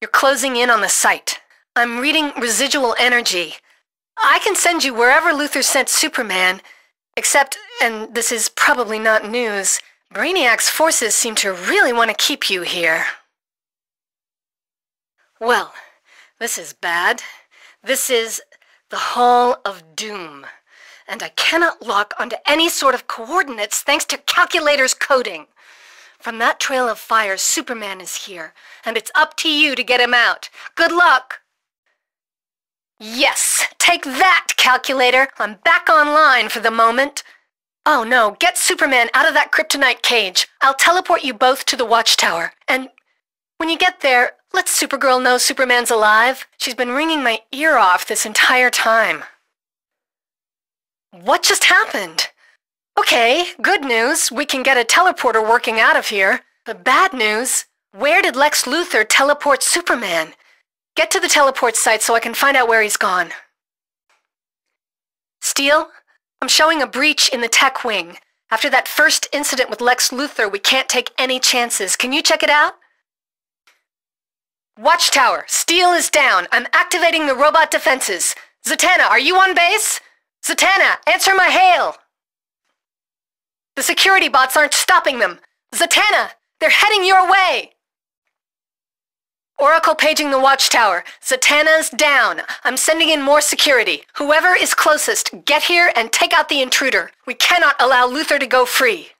You're closing in on the site. I'm reading residual energy. I can send you wherever Luthor sent Superman, except, and this is probably not news, Brainiac's forces seem to really want to keep you here. Well, this is bad. This is the Hall of Doom. And I cannot lock onto any sort of coordinates thanks to Calculator's coding. From that trail of fire, Superman is here, and it's up to you to get him out. Good luck! Yes, take that, Calculator! I'm back online for the moment. Oh no, get Superman out of that kryptonite cage. I'll teleport you both to the watchtower. And when you get there, let Supergirl know Superman's alive. She's been wringing my ear off this entire time. What just happened? Okay, good news. We can get a teleporter working out of here. But bad news, where did Lex Luthor teleport Superman? Get to the teleport site so I can find out where he's gone. Steel, I'm showing a breach in the tech wing. After that first incident with Lex Luthor, we can't take any chances. Can you check it out? Watchtower, Steel is down. I'm activating the robot defenses. Zatanna, are you on base? Zatanna, answer my hail! The security bots aren't stopping them. Zatanna, they're heading your way! Oracle paging the watchtower. Zatanna's down. I'm sending in more security. Whoever is closest, get here and take out the intruder. We cannot allow Luthor to go free.